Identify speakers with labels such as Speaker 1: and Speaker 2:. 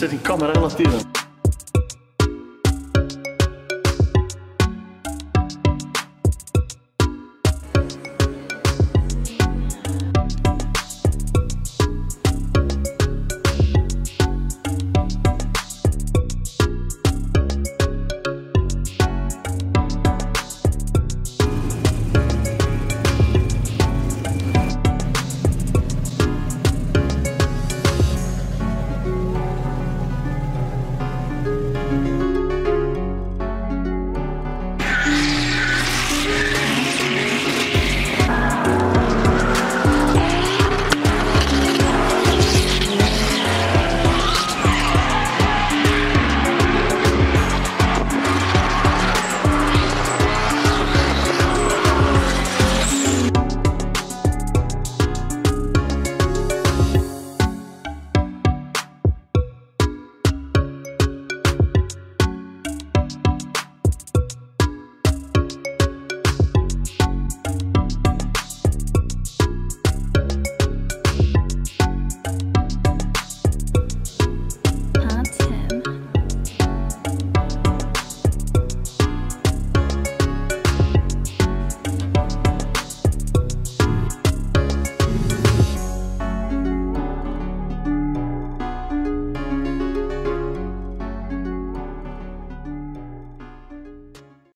Speaker 1: zet een camera relativeren.